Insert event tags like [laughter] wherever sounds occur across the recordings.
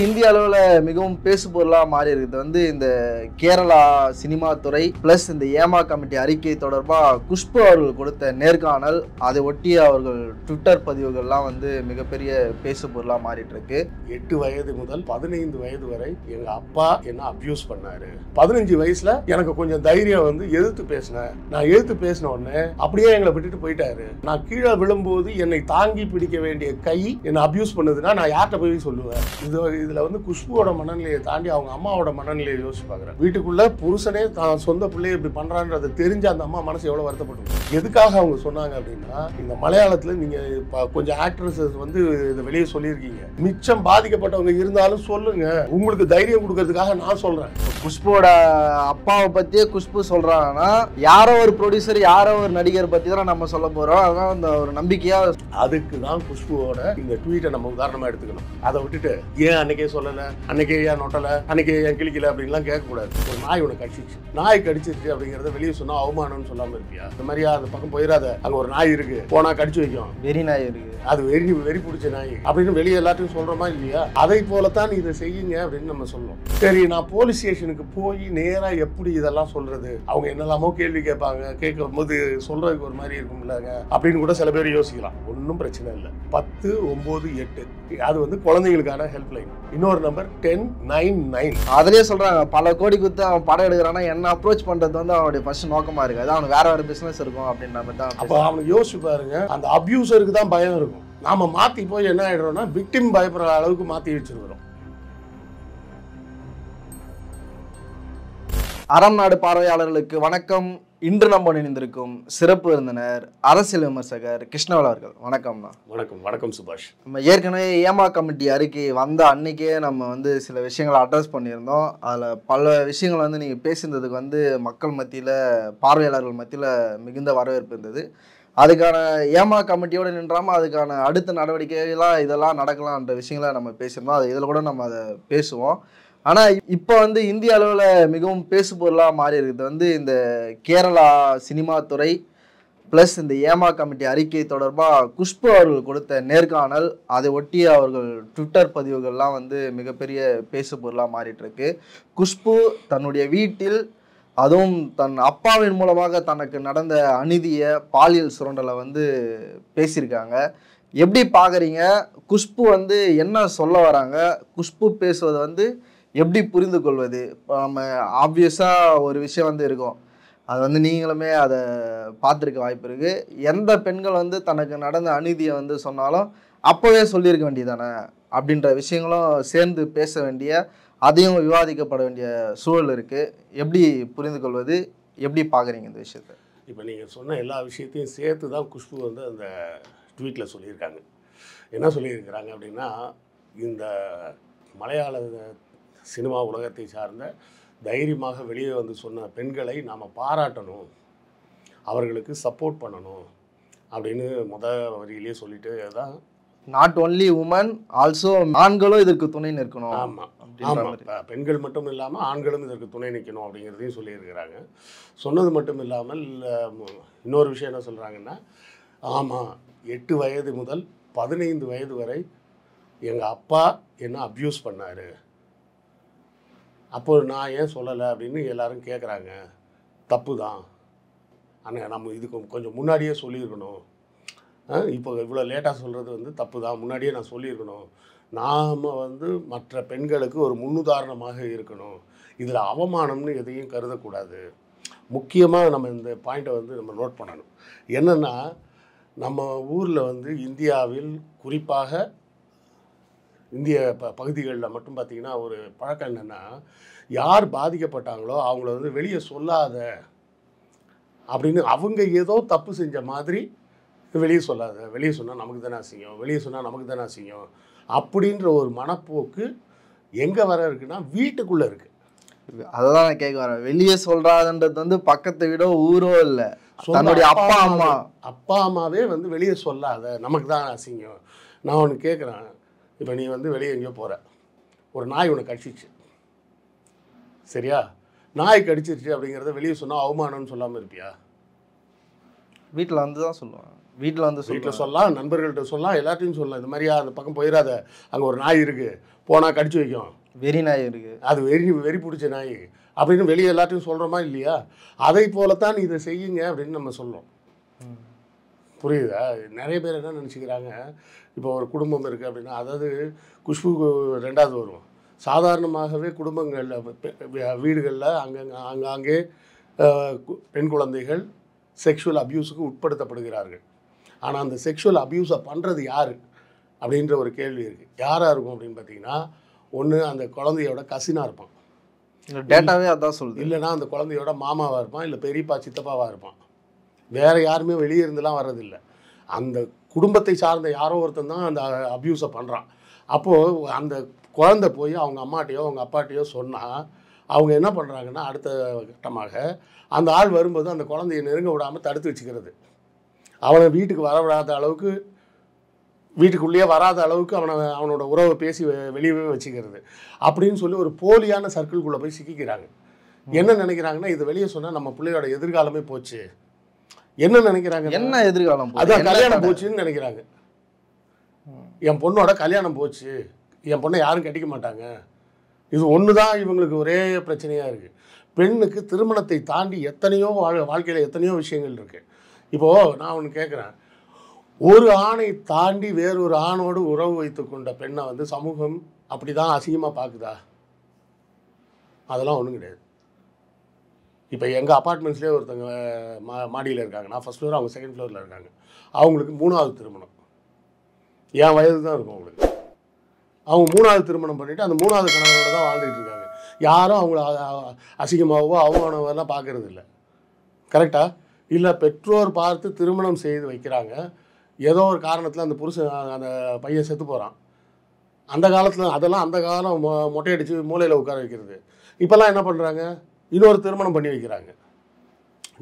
இந்திய அளவில் மிகவும் பேசு பொருளாக மாறி இருக்குது வந்து இந்த கேரளா சினிமா துறை ப்ளஸ் இந்த ஏமா கமிட்டி அறிக்கை தொடர்பாக குஷ்பு அவர்கள் கொடுத்த நேர்காணல் அதை ஒட்டி அவர்கள் ட்விட்டர் பதிவுகள்லாம் வந்து மிகப்பெரிய பேசு பொருளாக மாறிட்டு இருக்கு எட்டு வயது முதல் பதினைந்து வயது வரை எங்க அப்பா என்ன அபியூஸ் பண்ணாரு. பதினஞ்சு வயசுல எனக்கு கொஞ்சம் தைரியம் வந்து எதிர்த்து பேசினேன் நான் எதிர்த்து பேசின உடனே அப்படியே எங்களை விட்டுட்டு போயிட்டாரு. நான் கீழே விழும்போது என்னை தாங்கி பிடிக்க வேண்டிய கை என்னை அபியூஸ் பண்ணுதுன்னா நான் யார்கிட்ட போய் சொல்லுவேன்? இது இதுல வந்து குஷ்புவோட மனநிலையை தாண்டி அவங்க அம்மாவோட மனநிலையை யோசிச்சு பார்க்குறேன். வீட்டுக்குள்ள புருஷனே தான் சொந்த பிள்ளைய இப்படி பண்றான்றதை தெரிஞ்ச அந்த அம்மா மனசு எவ்வளவு வருத்தப்பட்டு எதுக்காக அவங்க சொன்னாங்க அப்படின்னா இந்த மலையாளத்துல நீங்க இப்ப கொஞ்சம் ஆக்ட்ரஸஸ் வந்து இதை வெளியே சொல்லியிருக்கீங்க. மிச்சம் பாதிக்கப்பட்டவங்க இருந்தாலும் சொல்லுங்க. உங்களுக்கு தைரியம் கொடுக்கறதுக்காக நான் சொல்றேன். குஷ்புவோட அப்பாவை பற்றியே குஷ்பு சொல்கிறாங்கன்னா யாரோ ஒரு ப்ரொடியூசர் யாரோ ஒரு நடிகர் பற்றி தான் நம்ம சொல்ல போகிறோம் அதனால் அந்த ஒரு நம்பிக்கையாக அதுக்கு தான் குஷ்புவோட இந்த ட்வீட்டை நம்ம உதாரணமா எடுத்துக்கணும். அதை விட்டுட்டு ஏன் அன்னைக்கே சொல்லல அன்னைக்கே ஏன் நொட்டல அன்னைக்கே ஏன் கிளிக்கல அப்படின்லாம் கேட்கக்கூடாது. ஒரு நாய் உனக்கு கடிச்சிச்சு நாய் கடிச்சிருச்சு அப்படிங்கறத வெளியே சொன்னா அவமானம்னு சொல்லாம இருப்பியா? இந்த மாதிரியா அந்த பக்கம் போயிடாத அங்க ஒரு நாய் இருக்கு. போனா கடிச்சு வைக்கும். வெறி நாய் இருக்குது அது வெறி வெறி பிடிச்ச நாய். அப்படின்னு வெளியே எல்லாத்தையும் சொல்றோமா இல்லையா? அதை போலத்தான் இதை செய்யுங்க அப்படின்னு நம்ம சொல்லணும் சரி நான் போலீஸ் ஸ்டேஷனுக்கு போய் நேரா எப்படி இதெல்லாம் சொல்றது? அவங்க என்னெல்லாமோ கேள்வி கேட்பாங்க. கேட்கும் போது சொல்றதுக்கு ஒரு மாதிரி இருக்கும்லங்க அப்படின்னு கூட சில பேர் யோசிக்கலாம். ஒன்றும் பிரச்சனை இல்லை. பத்து ஒன்பது எட்டு. அது வந்து குழந்தைங்களுக்கான ஹெல்ப்லைன் இன்னொரு நம்பர் டென் நைன் நைன் அதுலயே சொல்றாங்க பல கோடி குத்து அவன் படம் எடுக்கிறான்னா என்ன அப்ரோச் பண்றது வந்து அவனுடைய ஃபர்ஸ்ட் நோக்கமா இருக்கு. அது அவனுக்கு வேற வேற பிசினஸ் இருக்கும் அப்படின்ற மாதிரி தான் அப்போ அவனுக்கு யோசிச்சு பாருங்க அந்த அபியூசருக்கு தான் பயம் இருக்கும். நாம மாத்தி போய் என்ன ஆயிடுறோம்னா விக்டிம் பயப்படுற அளவுக்கு மாத்தி வச்சிருக்கிறோம். அறம் நாடு பார்வையாளர்களுக்கு வணக்கம். இன்று நம்ம இணைந்திருக்கும் சிறப்பு விருந்தினர் அரசியல் விமர்சகர் கிருஷ்ணவேல் அவர்கள். வணக்கம்ண்ணா வணக்கம் வணக்கம் சுபாஷ். நம்ம ஏற்கனவே ஏமா கமிட்டி அறிக்கை வந்த அன்னைக்கே நம்ம வந்து சில விஷயங்களை அட்ரஸ் பண்ணியிருந்தோம். அதில் பல விஷயங்கள் வந்து நீங்கள் பேசியிருந்ததுக்கு வந்து மக்கள் மத்தியில் பார்வையாளர்கள் மத்தியில் மிகுந்த வரவேற்பு இருந்தது. அதுக்கான ஏமா கமிட்டியோடு நின்றாமல் அதுக்கான அடுத்த நடவடிக்கைகளாக இதெல்லாம் நடக்கலான்ற விஷயங்களை நம்ம பேசியிருந்தோம். அது இதில் கூட நம்ம அதை பேசுவோம். ஆனால் இப்போ வந்து இந்திய அளவில் மிகவும் பேசு பொருளாக மாறி இருக்குது வந்து இந்த கேரளா சினிமா துறை ப்ளஸ் இந்த ஏமா கமிட்டி அறிக்கை தொடர்பாக குஷ்பு அவர்கள் கொடுத்த நேர்காணல் அதை ஒட்டி அவர்கள் ட்விட்டர் பதிவுகள்லாம் வந்து மிகப்பெரிய பேசு பொருளாக குஷ்பு தன்னுடைய வீட்டில் அதுவும் தன் அப்பாவின் மூலமாக தனக்கு நடந்த அநீதியை பாலியல் சுரண்டலை வந்து பேசியிருக்காங்க. எப்படி பார்க்குறீங்க குஷ்பு வந்து என்ன சொல்ல வராங்க? குஷ்பு பேசுவது வந்து எப்படி புரிந்து கொள்வது இப்போ நம்ம ஆப்வியஸாக ஒரு விஷயம் வந்து இருக்கும். அது வந்து நீங்களுமே அதை பார்த்துருக்க வாய்ப்பு இருக்குது எந்த பெண்கள் வந்து தனக்கு நடந்த அநீதியை வந்து சொன்னாலும் அப்போவே சொல்லியிருக்க வேண்டியதானே அப்படின்ற விஷயங்களும் சேர்ந்து பேச வேண்டிய அதையும் விவாதிக்கப்பட வேண்டிய சூழல் இருக்குது எப்படி புரிந்து கொள்வது எப்படி பார்க்குறீங்க இந்த விஷயத்த? இப்போ நீங்கள் சொன்ன எல்லா விஷயத்தையும் சேர்த்து தான் குஷ்பு வந்து அந்த ட்வீட்டில் சொல்லியிருக்காங்க. என்ன சொல்லியிருக்கிறாங்க அப்படின்னா இந்த மலையாள சினிமா உலகத்தை சார்ந்த தைரியமாக வெளியே வந்து சொன்ன பெண்களை நாம் பாராட்டணும். அவர்களுக்கு சப்போர்ட் பண்ணணும். அப்படின்னு முத வரியிலேயே சொல்லிட்டு தான் நாட் ஒன்லி உமன் ஆல்சோ ஆண்களும் இதற்கு துணை நிற்கணும் ஆமாம் ஆமாம் பெண்கள் மட்டும் இல்லாமல் ஆண்களும் இதற்கு துணை நிற்கணும் அப்படிங்கிறதையும் சொல்லியிருக்கிறாங்க. சொன்னது மட்டும் இல்லாமல் இன்னொரு விஷயம் என்ன சொல்கிறாங்கன்னா ஆமாம் எட்டு வயது முதல் பதினைந்து வயது வரை எங்கள் அப்பா என்ன அப்யூஸ் பண்ணார். அப்போ நான் ஏன் சொல்லலை அப்படின்னு எல்லாரும் கேட்குறாங்க தப்பு தான் ஆனால் நம்ம இதுக்கு கொஞ்சம் முன்னாடியே சொல்லியிருக்கணும். இப்போ இவ்வளோ லேட்டாக சொல்கிறது வந்து தப்பு தான் முன்னாடியே நான் சொல்லியிருக்கணும். நாம் வந்து மற்ற பெண்களுக்கு ஒரு முன்னுதாரணமாக இருக்கணும். இதில் அவமானம்னு எதையும் கருதக்கூடாது. முக்கியமாக நம்ம இந்த பாயிண்ட்டை வந்து நம்ம நோட் பண்ணணும். என்னென்னா நம்ம ஊரில் வந்து இந்தியாவில் குறிப்பாக இந்திய ப பகுதிகளில் மட்டும் பார்த்திங்கன்னா ஒரு பழக்கம் என்னென்னா யார் பாதிக்கப்பட்டாங்களோ அவங்கள வந்து வெளியே சொல்லாத அப்படின்னு அவங்க ஏதோ தப்பு செஞ்ச மாதிரி வெளியே சொல்லாத வெளியே சொன்னால் நமக்கு தானே அசிங்கம் வெளியே சொன்னால் நமக்கு தானே அசிங்கம் அப்படின்ற ஒரு மனப்போக்கு எங்கே வர இருக்குன்னா வீட்டுக்குள்ளே இருக்குது அததான் நான் கேட்க வரேன். வெளியே சொல்றாதுன்றது வந்து பக்கத்தை விட ஊரோ இல்ல. தன்னுடைய அப்பா அம்மா. அப்பா அம்மாவே வந்து வெளியே சொல்லாத நமக்கு தான் அசிங்கம். நான் ஒன்று கேட்குறேன் இப்போ நீ வந்து வெளியே எங்கேயோ போகிற ஒரு நாய் உன்னை கடிச்சிச்சு. சரியா? நாய் கடிச்சிருச்சு அப்படிங்கிறத வெளியே சொன்னால் அவமானம்னு சொல்லாமல் இருப்பியா? வீட்டில் வந்து தான் சொல்லுவேன். வீட்டில் வந்து வீட்டில் சொல்லலாம் நண்பர்கள்ட்ட சொல்லலாம் எல்லாத்தையும் சொல்லலாம். இந்த மாதிரியா அந்த பக்கம் போயிடாத அங்கே ஒரு நாய் இருக்குது போனால் கடிச்சு வைக்கும். வெறி நாய் இருக்கு. அது வெறி வெறி பிடிச்ச நாய். அப்படின்னு வெளியே எல்லாத்தையும் சொல்கிறோமா இல்லையா? அதை போலத்தான் இதை செய்யுங்க அப்படின்னு நம்ம சொல்கிறோம். புரியுதா? நிறைய பேர் என்ன நினச்சிக்கிறாங்க? இப்போ ஒரு குடும்பம் இருக்குது அப்படின்னா அதாவது குஷ்பு ரெண்டாவது வரும் சாதாரணமாகவே குடும்பங்களில் வீடுகளில் அங்கங்கே ஆங்காங்கே பெண் குழந்தைகள் செக்ஷுவல் அப்யூஸுக்கு உட்படுத்தப்படுகிறார்கள். ஆனால் அந்த செக்ஷுவல் அப்யூஸை பண்ணுறது யார்? அப்படின்ற ஒரு கேள்வி இருக்குது யாராக இருக்கும் அப்படின்னு பார்த்தீங்கன்னா ஒன்று அந்த குழந்தையோட கசினாக இருப்பான். டேட்டாவே அதான் சொல்லுது இல்லைன்னா அந்த குழந்தையோட மாமாவாக இருப்பான் இல்லை பெரியப்பா சித்தப்பாவாக இருப்பான். வேறு யாருமே வெளியே இருந்துலாம் வர்றதில்லை. அந்த குடும்பத்தை சார்ந்த யாரோ ஒருத்தன் தான் அந்த அப்யூஸை பண்ணுறான் அப்போது அந்த குழந்தை போய் அவங்க அம்மாட்டையோ அவங்க அப்பாட்டையோ சொன்னால் அவங்க என்ன பண்ணுறாங்கன்னா அடுத்த கட்டமாக அந்த ஆள் வரும்போது அந்த குழந்தைய நெருங்க விடாமல் தடுத்து வச்சுக்கிறது. அவனை வீட்டுக்கு வர விடாத அளவுக்கு வீட்டுக்குள்ளேயே வராத அளவுக்கு அவனை அவனோட உறவை பேசி வெ- வெளியவே வச்சுக்கிறது. அப்படின்னு சொல்லி ஒரு போலியான சர்க்கிள்குள்ளே போய் சிக்கிக்கிறாங்க. என்ன நினைக்கிறாங்கன்னா இது வெளியே சொன்னால் நம்ம பிள்ளையோட எதிர்காலமே போச்சு. என்ன நினைக்கிறாங்க? என்ன எதிர்காலம்? அதான் கல்யாணம்? போச்சுன்னு நினைக்கிறாங்க. என் பொண்ணோட கல்யாணம் போச்சு. என் பொண்ணை யாரும் கட்டிக்க மாட்டாங்க. இது ஒன்று தான் இவங்களுக்கு ஒரே பிரச்சனையாக இருக்குது பெண்ணுக்கு திருமணத்தை தாண்டி எத்தனையோ வாழ் வாழ்க்கையில் எத்தனையோ விஷயங்கள் இருக்குது இப்போது நான் ஒன்று கேட்குறேன் ஒரு ஆணை தாண்டி வேறொரு ஆணோடு உறவு வைத்துக் கொண்ட பெண்ணை வந்து சமூகம் அப்படி தான் அசிங்கமாக பார்க்குதா அதெல்லாம் ஒன்றும் கிடையாது. இப்போ எங்கள் அப்பார்ட்மெண்ட்ஸ்லேயே ஒருத்தங்க மா மாடியில் இருக்காங்க. நான் ஃபஸ்ட் ஃப்ளோர் அவங்க செகண்ட் ஃப்ளோரில் இருக்காங்க. அவங்களுக்கு மூணாவது திருமணம். என் வயது தான் இருக்கும் அவங்களுக்கு. அவங்க மூணாவது திருமணம் பண்ணிவிட்டு அந்த மூணாவது கணவரோட தான் வாழ்ந்துட்டு இருக்காங்க. யாரும் அவங்கள அசிங்கமாகவோ அவமானவெல்லாம் பார்க்கறது இல்லை. கரெக்டாக இல்லை பெற்றோர் பார்த்து திருமணம் செய்து வைக்கிறாங்க. ஏதோ ஒரு காரணத்தில் அந்த புருஷன் அந்த பையன் செத்து போகிறான் அந்த காலத்தில் அதெல்லாம் அந்த காலம் மொ மொட்டையடிச்சு மூலையில் உட்கார வைக்கிறது. இப்போல்லாம் என்ன பண்ணுறாங்க இன்னொரு திருமணம் பண்ணி வைக்கிறாங்க.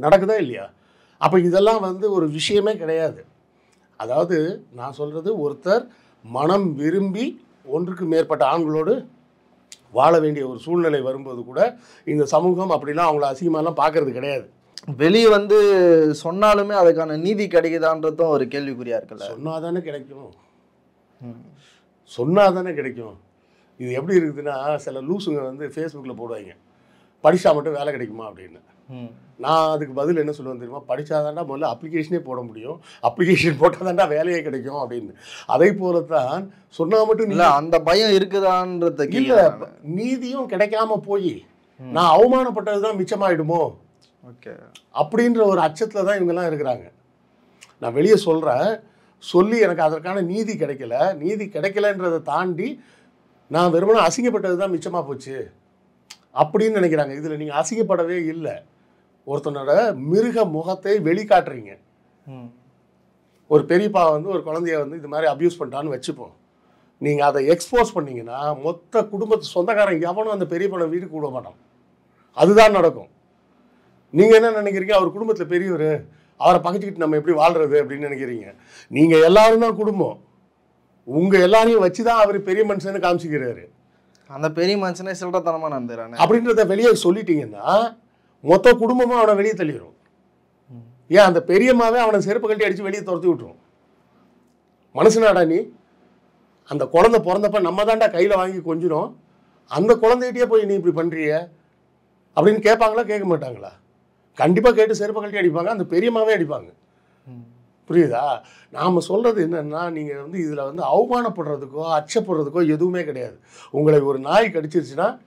நடக்குதா இல்லையா? அப்போ இதெல்லாம் வந்து ஒரு விஷயமே கிடையாது. அதாவது நான் சொல்கிறது ஒருத்தர் மனம் விரும்பி ஒன்றுக்கு மேற்பட்ட ஆண்களோடு வாழ வேண்டிய ஒரு சூழ்நிலை வரும்போது கூட இந்த சமூகம் அப்படிலாம் அவங்கள அசிங்கமாலாம் பார்க்கறது கிடையாது. வெளியே வந்து சொன்னாலுமே அதுக்கான நீதி கிடைக்குதான்றதும் ஒரு கேள்விக்குறியா இருக்குல்ல? சொன்னா தானே கிடைக்கும். ம். சொன்னா தானே கிடைக்கும். இது எப்படி இருக்குதுன்னா சில லூசுங்க வந்து ஃபேஸ்புக்கில் போடுவாங்க. படிச்சா மட்டும் வேலை கிடைக்குமா அப்படின்னு. நான் அதுக்கு பதில் என்ன சொல்லுவேன் தெரியுமா? படித்தாதாண்டா முதல்ல அப்ளிகேஷனே போட முடியும். அப்ளிகேஷன் போட்டால் தாண்டா வேலையே கிடைக்கும் அப்படின்னு. அதே போலத்தான் சொன்னால் மட்டும் இல்ல அந்த பயம் இருக்குதான்றத இல்ல நீதியும் கிடைக்காம போய் நான் அவமானப்பட்டது தான் மிச்சமாயிடுமோ? ஓகே. அப்படின்ற ஒரு அச்சத்தில் தான் இவங்கெல்லாம் இருக்கிறாங்க. நான் வெளியே சொல்கிறேன் சொல்லி எனக்கு அதற்கான நீதி கிடைக்கல. நீதி கிடைக்கலன்றதை தாண்டி நான் வெறுமனே அசிங்கப்பட்டது தான் மிச்சமாக போச்சு. அப்படின்னு நினைக்கிறாங்க. இதில் நீங்கள் அசிங்கப்படவே இல்லை. ஒருத்தனோட மிருக முகத்தை வெளிக்காட்டுறீங்க. ஒரு பெரியப்பா வந்து ஒரு குழந்தைய வந்து இது மாதிரி அப்யூஸ் பண்ணிட்டான்னு வச்சுப்போம். நீங்கள் அதை எக்ஸ்போஸ் பண்ணீங்கன்னா மொத்த குடும்பத்து சொந்தக்காரன் எவனும் அந்த பெரியப்பனை வீட்டுக்கு விட மாட்டான். அதுதான் நடக்கும். நீங்கள் என்ன நினைக்கிறீங்க? அவர் குடும்பத்தில் பெரியவர் அவரை பகைச்சிக்கிட்டு நம்ம எப்படி வாழ்றது அப்படின்னு நினைக்கிறீங்க. நீங்கள் எல்லாரும் தான் குடும்பம். உங்கள் எல்லாரையும் வச்சு தான் அவர் பெரிய மனுஷன்னு காமிச்சிக்கிறாரு. அந்த பெரிய மனுஷனே சில்லறத்தனமா நடந்துறானே அப்படின்றத வெளியே சொல்லிட்டீங்கன்னா மொத்த குடும்பமும் அவனை வெளியே தள்ளிடும் ஏன்? அந்த பெரியம்மாவே அவனை செருப்பு கட்டி அடித்து வெளியே துரத்தி விட்டுரும். மனுஷனாடா நீ? அந்த குழந்தை பிறந்தப்ப நம்ம தான்டா கையில் வாங்கி கொஞ்சிரும். அந்த குழந்தைகிட்டயே போய் நீ இப்படி பண்ணுறிய அப்படின்னு கேட்பாங்களா கேட்க மாட்டாங்களா? கண்டிப்பாக கேட்டு செருப்பு கட்டி அடிப்பாங்க அந்த பெரியம்மாவே அடிப்பாங்க. புரியுதா? நாம் சொல்கிறது என்னென்னா நீங்கள் வந்து இதில் வந்து அவமானப்படுறதுக்கோ அச்சப்படுறதுக்கோ எதுவுமே கிடையாது. உங்களை ஒரு நாய் கடிச்சிருச்சுன்னா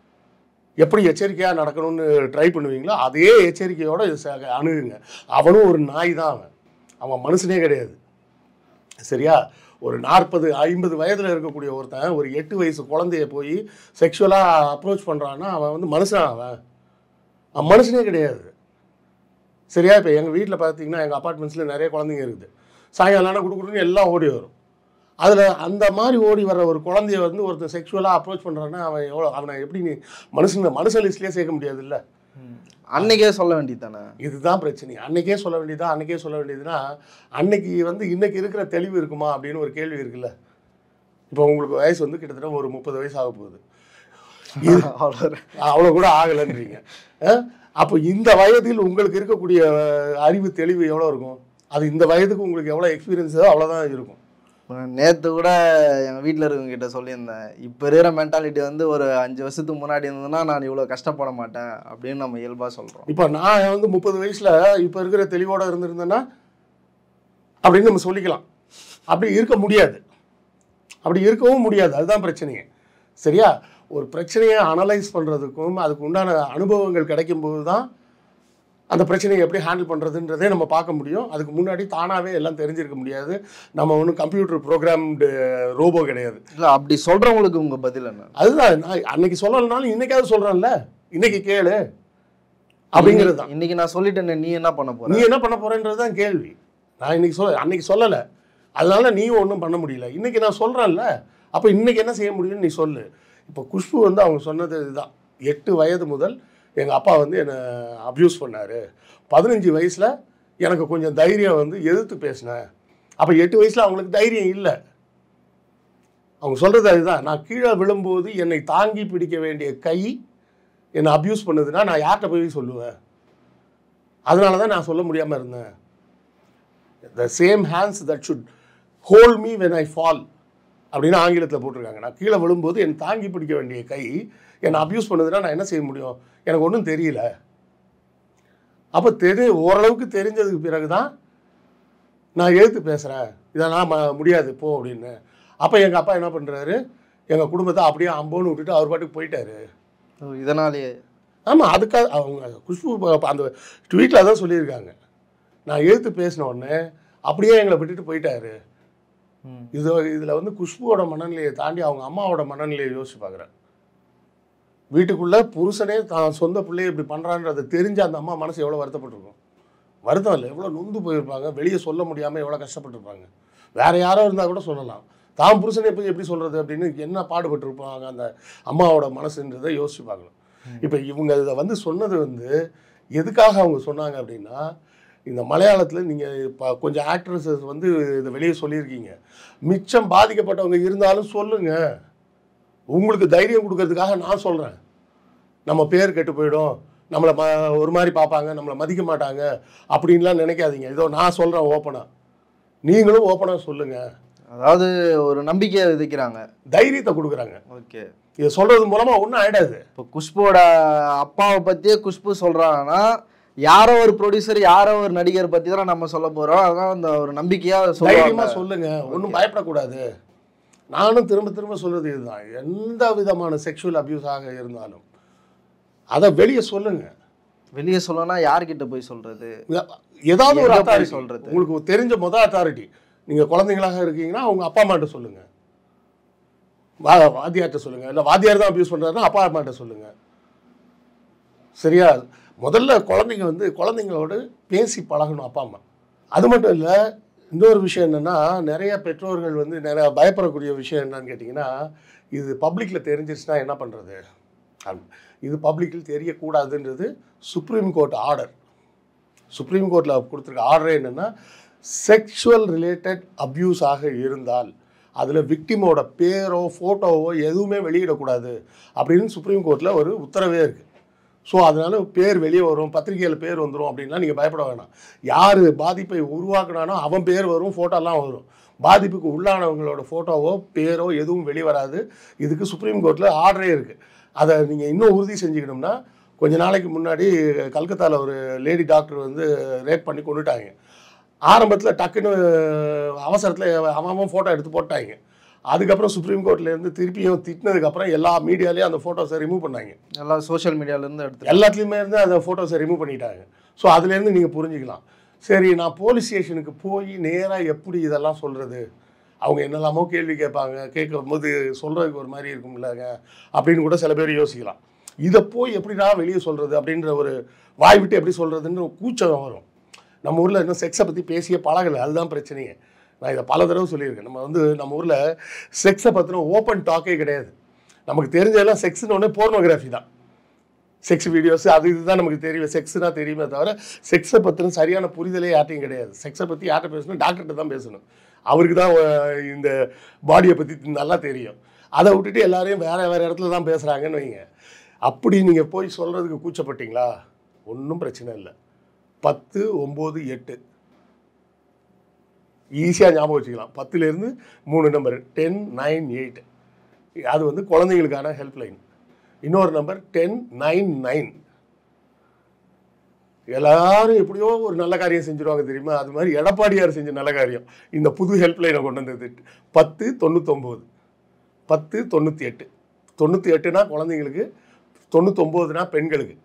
எப்படி எச்சரிக்கையாக நடக்கணும்னு ட்ரை பண்ணுவீங்களோ அதே எச்சரிக்கையோடு இது அணுகுங்க. அவனும் ஒரு நாய் தான் அவன். அவன் மனுஷனே கிடையாது. சரியா? ஒரு நாற்பது ஐம்பது வயதில் இருக்கக்கூடிய ஒருத்தன் ஒரு எட்டு வயசு குழந்தைய போய் செக்ஷுவலாக அப்ரோச் பண்ணுறான்னா அவன் வந்து மனுஷன் அவன். அவன் மனுஷனே கிடையாது. சரியா? இப்போ எங்கள் வீட்டில் பார்த்தீங்கன்னா எங்கள் அப்பார்ட்மெண்ட்ஸில் நிறைய குழந்தைங்க இருக்குது. சாயங்காலம் குடுக்குறோன்னு எல்லாம் ஓடி வரும். அதில் அந்த மாதிரி ஓடி வர்ற ஒரு குழந்தைய வந்து ஒருத்தர் செக்ஷுவலாக அப்ரோச் பண்ணுறான்னா அவன் எவ்வளோ அவனை எப்படி நீ மனுஷன் மனுஷ லிஸ்ட்லேயே சேர்க்க முடியாதுல்ல ம். அன்னைக்கே சொல்ல வேண்டியது தானே இதுதான் பிரச்சனை. அன்னைக்கே சொல்ல வேண்டியதா? அன்னைக்கே சொல்ல வேண்டியதுன்னா அன்னைக்கு வந்து இன்னைக்கு இருக்கிற தெளிவு இருக்குமா அப்படின்னு ஒரு கேள்வி இருக்குல்ல. இப்போ உங்களுக்கு வயசு வந்து கிட்டத்தட்ட ஒரு முப்பது வயசு ஆக போகுது அவ்வளோ கூட ஆகலைன்றீங்க? அப்போ இந்த வயதில் உங்களுக்கு இருக்கக்கூடிய அறிவு தெளிவு எவ்வளோ இருக்கும்? அது இந்த வயதுக்கு உங்களுக்கு எவ்வளோ எக்ஸ்பீரியன்ஸோ அவ்வளோதான் இருக்கும். நேற்று கூட எங்கள் வீட்டில் இருக்கவங்க கிட்ட சொல்லியிருந்தேன். இப்போ இருக்கிற மென்டாலிட்டி வந்து ஒரு அஞ்சு வருஷத்துக்கு முன்னாடி இருந்ததுன்னா நான் இவ்வளோ கஷ்டப்பட மாட்டேன் அப்படின்னு நம்ம இயல்பாக சொல்கிறோம் இப்போ நான் வந்து முப்பது வயசில் இப்போ இருக்கிற தெளிவோட இருந்திருந்தேன்னா அப்படின்னு நம்ம சொல்லிக்கலாம். அப்படி இருக்க முடியாது. அப்படி இருக்கவும் முடியாது. அதுதான் பிரச்சனையே. சரியா? ஒரு பிரச்சனையை அனலைஸ் பண்ணுறதுக்கும் அதுக்கு உண்டான அனுபவங்கள் கிடைக்கும்போது தான் அந்த பிரச்சனையை எப்படி ஹேண்டில் பண்ணுறதுன்றதே நம்ம பார்க்க முடியும். அதுக்கு முன்னாடி தானாகவே எல்லாம் தெரிஞ்சிருக்க முடியாது. நம்ம ஒன்றும் கம்ப்யூட்டர் ப்ரோக்ராம்டு ரோபோ கிடையாது. இல்லை அப்படி சொல்கிறவங்களுக்கு உங்கள் பதில் என்ன? அதுதான் நான் அன்னைக்கு சொல்லலைனாலும் இன்னைக்காவது சொல்கிறேன்ல இன்னைக்கு கேளு. அப்படிங்கிறது தான். இன்னைக்கு நான் சொல்லிட்டேனே நீ என்ன பண்ண போற? நீ என்ன பண்ண போறேன்றது தான் கேள்வி. நான் இன்னைக்கு சொல்ல அன்னைக்கு சொல்லலை. அதனால நீயும் ஒன்றும் பண்ண முடியல. இன்னைக்கு நான் சொல்கிறேன்ல அப்போ இன்னைக்கு என்ன செய்ய முடியும்னு நீ சொல்லு. இப்போ குஷ்பு வந்து அவங்க சொன்னது இதுதான். எட்டு வயது முதல் எங்கள் அப்பா வந்து என்னை அப்யூஸ் பண்ணார். பதினஞ்சு வயசில் எனக்கு கொஞ்சம் தைரியம் வந்து எதிர்த்து பேசினேன் அப்போ எட்டு வயசில் அவங்களுக்கு தைரியம் இல்லை. அவங்க சொல்கிறது அதுதான். நான் கீழே விழும்போது என்னை தாங்கி பிடிக்க வேண்டிய கை என்னை அப்யூஸ் பண்ணுதுன்னா நான் யார்கிட்ட போய் சொல்லுவேன்? அதனால தான் நான் சொல்ல முடியாமல் இருந்தேன். The same hands that should hold me when I fall அப்படின்னு ஆங்கிலத்தில் போட்டிருக்காங்க. நான் கீழே விழும்போது என் தாங்கி பிடிக்க வேண்டிய கை என்னை அப்யூஸ் பண்ணுதுன்னா நான் என்ன செய்ய முடியும்? எனக்கு ஒன்றும் தெரியல. அப்போ தெரி ஓரளவுக்கு தெரிஞ்சதுக்கு பிறகு தான் நான் எழுத்து பேசுகிறேன் இதை நான் ம- முடியாது போ அப்படின்னு. அப்போ எங்கள் அப்பா என்ன பண்ணுறாரு எங்கள் குடும்பத்தை அப்படியே அம்போன்னு விட்டுட்டு அவர் பாட்டுக்கு போயிட்டாரு. இதனாலேயே. ஆமாம் அதுக்காக அவங்க குஷ்பு அந்த ட்வீட்டில் தான் சொல்லியிருக்காங்க. நான் எழுத்து பேசின உடனே அப்படியே எங்களை விட்டுட்டு போயிட்டாரு. இது இதில் வந்து குஷ்புவோட மனநிலையை தாண்டி அவங்க அம்மாவோட மனநிலையை யோசிச்சு பார்க்குறேன். வீட்டுக்குள்ளே புருஷனே தான் சொந்த பிள்ளைய இப்படி பண்ணுறான்றதை தெரிஞ்ச அந்த அம்மா மனசு எவ்வளோ வருத்தப்பட்டிருக்கும்? வருத்தம் இல்லை எவ்வளோ நொந்து போயிருப்பாங்க வெளியே சொல்ல முடியாமல் எவ்வளோ கஷ்டப்பட்டிருப்பாங்க. வேற யாரோ இருந்தால் கூட சொல்லலாம். தான் புருஷனை போய் எப்படி சொல்கிறது அப்படின்னு என்ன பாடுபட்டிருப்பாங்க அந்த அம்மாவோட மனசுன்றதை யோசிச்சு பார்க்கணும். இப்போ இவங்க இதை வந்து சொன்னது வந்து எதுக்காக அவங்க சொன்னாங்க அப்படின்னா இந்த மலையாளத்தில் நீங்கள் இப்போ கொஞ்சம் ஆக்ட்ரஸஸ் வந்து இதை வெளியே சொல்லியிருக்கீங்க. மிச்சம் பாதிக்கப்பட்டவங்க இருந்தாலும் சொல்லுங்கள் உங்களுக்கு தைரியம் கொடுக்கறதுக்காக நான் சொல்கிறேன் நம்ம பேர் கெட்டு போயிடும். நம்மளை ம ஒரு மாதிரி பார்ப்பாங்க நம்மளை மதிக்க மாட்டாங்க அப்படின்லாம் நினைக்காதீங்க. இதோ நான் சொல்கிறேன் ஓப்பனாக நீங்களும் ஓப்பனாக சொல்லுங்கள் அதாவது ஒரு நம்பிக்கையை விதைக்கிறாங்க. தைரியத்தை கொடுக்குறாங்க. ஓகே. இதை சொல்கிறது மூலமாக ஒன்றும் ஆயிடாது. இப்போ குஷ்புவோட அப்பாவை பற்றியே குஷ்பு சொல்கிறாங்கன்னா யாரோ ஒரு ப்ரொடியூசர் யாரோ ஒரு நடிகர் பற்றி தான் நம்ம சொல்ல போகிறோம் அதனால அந்த ஒரு நம்பிக்கையாக தைரியமாக சொல்லுங்க. ஒன்றும் பயப்படக்கூடாது. நானும் திரும்ப திரும்ப சொல்றது இதுதான். எந்த விதமான செக்ஷுவல் அபியூஸாக இருந்தாலும் அதை வெளியே சொல்லுங்க. வெளியே சொல்லணும்னா யார்கிட்ட போய் சொல்கிறது ஏதாவது ஒரு அத்தாரிட்டி சொல்றது? உங்களுக்கு தெரிஞ்ச மொதல் அத்தாரிட்டி நீங்க குழந்தைங்களாக இருக்கீங்கன்னா உங்க அப்பா அம்மாட்ட சொல்லுங்க. வா வாத்தியார்ட்ட சொல்லுங்க. இல்லை வாத்தியார் தான் அபியூஸ் பண்றாருன்னா அப்பா அம்மாட்ட சொல்லுங்க. சரியா? முதல்ல குழந்தைங்க வந்து குழந்தைங்களோட பேசி பழகணும் அப்பா அம்மா. அது மட்டும் இல்லை இன்னொரு விஷயம் என்னென்னா நிறைய பெற்றோர்கள் வந்து நிறையா பயப்படக்கூடிய விஷயம் என்னன்னு கேட்டிங்கன்னா இது பப்ளிக்கில் தெரிஞ்சிருச்சுன்னா என்ன பண்ணுறது இது பப்ளிக்கில் தெரியக்கூடாதுன்றது சுப்ரீம் கோர்ட் ஆர்டர் சுப்ரீம் கோர்ட்டில் கொடுத்துருக்க ஆர்டரே என்னென்னா செக்ஷுவல் ரிலேட்டட் அப்யூஸாக இருந்தால் அதில் விக்டிமோட பேரோ ஃபோட்டோவோ எதுவுமே வெளியிடக்கூடாது அப்படின்னு சுப்ரீம் கோர்ட்டில் ஒரு உத்தரவே இருக்குது ஸோ அதனால் பேர் வெளியே வரும் பத்திரிகையில் பேர் வந்துடும் அப்படின்லாம் நீங்கள் பயப்பட வேணாம். யார் பாதிப்பை உருவாக்குனானோ அவன் பேர் வரும் ஃபோட்டோலாம் வரும். பாதிப்புக்கு உள்ளானவங்களோட ஃபோட்டோவோ பேரோ எதுவும் வெளிவராது இதுக்கு சுப்ரீம் கோர்ட்டில் ஆர்டரே இருக்குது அதை நீங்கள் இன்னும் உறுதி செஞ்சுக்கணும்னா கொஞ்ச நாளைக்கு முன்னாடி கல்கத்தாவில் ஒரு லேடி டாக்டர் வந்து ரேப் பண்ணி கொண்டுட்டாங்க. ஆரம்பத்தில் டக்குன்னு அவசரத்தில் அவன் ஃபோட்டோ எடுத்து போட்டாங்க. அதுக்கப்புறம் சுப்ரீம் கோர்ட்லேருந்து திருப்பியும் திட்டினதுக்கப்புறம் எல்லா மீடியாலேயும் அந்த ஃபோட்டோஸை ரிமூவ் பண்ணாங்க. எல்லாம் சோஷியல் மீடியாலேருந்து எடுத்து எல்லாத்துலேயுமே இருந்து அந்த ஃபோட்டோஸை ரிமூவ் பண்ணிட்டாங்க. ஸோ அதுலேருந்து நீங்கள் புரிஞ்சுக்கலாம். சரி நான் போலீஸ் ஸ்டேஷனுக்கு போய் நேராக எப்படி இதெல்லாம் சொல்கிறது அவங்க என்னெல்லாமோ கேள்வி கேட்பாங்க. கேட்கும் போது சொல்கிறதுக்கு ஒரு மாதிரி இருக்கும்லங்க அப்படின்னு கூட சில பேர் யோசிக்கலாம். இதை போய் எப்படிடா வெளியே சொல்கிறது அப்படின்ற ஒரு வாய் விட்டு எப்படி சொல்கிறதுன்ற கூச்சம் வரும். நம்ம ஊரில் இன்னும் செக்ஸை பற்றி பேசியே பழகலை. அதுதான் பிரச்சனையே. நான் இதை பல தடவை சொல்லியிருக்கேன். நம்ம வந்து நம்ம ஊரில் செக்ஸை பற்றின ஓப்பன் டாக்கே கிடையாது. நமக்கு தெரிஞ்சதெல்லாம் செக்ஸ்னு ஒன்று போர்னோகிராஃபி தான். செக்ஸ் வீடியோஸ் அது இதுதான் நமக்கு தெரியும் செக்ஸ்னால் தெரியுமே தவிர செக்ஸை பற்றின சரியான புரிதலே யார்ட்டையும் கிடையாது. செக்ஸை பற்றி யார்கிட்ட பேசணும்? டாக்டர்கிட்ட தான் பேசணும். அவருக்கு தான் இந்த பாடியை பற்றி நல்லா தெரியும். அதை விட்டுட்டு எல்லாரையும் வேறு வேறு இடத்துல தான் பேசுகிறாங்கன்னு வைங்க. அப்படி நீங்கள் போய் சொல்கிறதுக்கு கூச்சப்பட்டீங்களா? ஒன்றும் பிரச்சனை இல்லை. பத்து ஒம்பது எட்டு. ஈஸியாக ஞாபகம் வச்சுக்கலாம். பத்துலேருந்து மூணு நம்பர் டென் நைன் எயிட் அது வந்து குழந்தைங்களுக்கான ஹெல்ப்லைன் இன்னொரு நம்பர் டென் நைன் நைன் எல்லாரும் எப்படியோ ஒரு நல்ல காரியம் செஞ்சுருவாங்க தெரியுமா? அது மாதிரி எடப்பாடியார் செஞ்ச நல்ல காரியம். இந்த புது ஹெல்ப்லைனை கொண்டு வந்தது பத்து தொண்ணூத்தொம்பது. பத்து தொண்ணூற்றி எட்டு தொண்ணூற்றி எட்டுனா குழந்தைங்களுக்கு தொண்ணூத்தொம்போதுனா பெண்களுக்கு.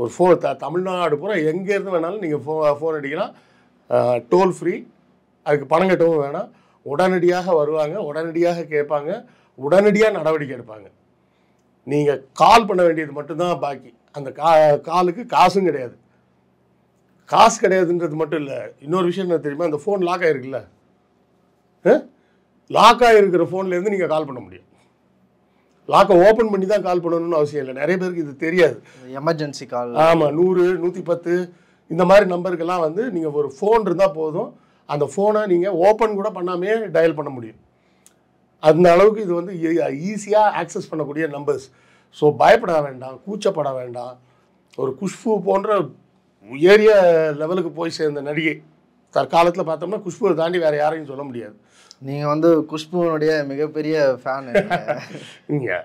ஒரு ஃபோன் த தமிழ்நாடு பூரா எங்கேருந்து வேணாலும் நீங்கள் ஃபோ ஃபோன் அடிக்கலாம். டோல் ஃப்ரீ அதுக்கு பணம் கட்டவும் வேணாம். உடனடியாக வருவாங்க. உடனடியாக கேட்பாங்க. உடனடியாக நடவடிக்கை எடுப்பாங்க. நீங்கள் கால் பண்ண வேண்டியது மட்டும்தான் பாக்கி. அந்த கா காலுக்கு காசும் கிடையாது. காசு கிடையாதுன்றது மட்டும் இல்லை. இன்னொரு விஷயம் என்ன தெரியுமா? அந்த ஃபோன் லாக் ஆகிருக்குல்ல லாக் ஆகிருக்கிற ஃபோன்லேருந்து நீங்கள் கால் பண்ண முடியும். லாக்கை ஓப்பன் பண்ணி தான் கால் பண்ணணும்னு அவசியம் இல்லை. நிறைய பேருக்கு இது தெரியாது. எமர்ஜென்சி கால் ஆமாம் நூறு நூற்றி பத்து இந்த மாதிரி நம்பருக்கெல்லாம் வந்து நீங்கள் ஒரு ஃபோன் இருந்தால் போதும். அந்த ஃபோனை நீங்கள் ஓப்பன் கூட பண்ணாமே டயல் பண்ண முடியும். அந்த அளவுக்கு இது வந்து ஈஸியாக ஆக்சஸ் பண்ணக்கூடிய நம்பர்ஸ் ஸோ பயப்பட வேண்டாம் கூச்சப்பட வேண்டாம். ஒரு குஷ்பு போன்ற உயரிய லெவலுக்கு போய் சேர்ந்த நடிகை தற்காலத்தில் பார்த்தோம்னா குஷ்புவை தாண்டி வேறு யாரையும் சொல்ல முடியாது. நீங்க வந்து குஷ்புவனுடைய மிகப்பெரிய ஃபேன் [laughs] இங்கே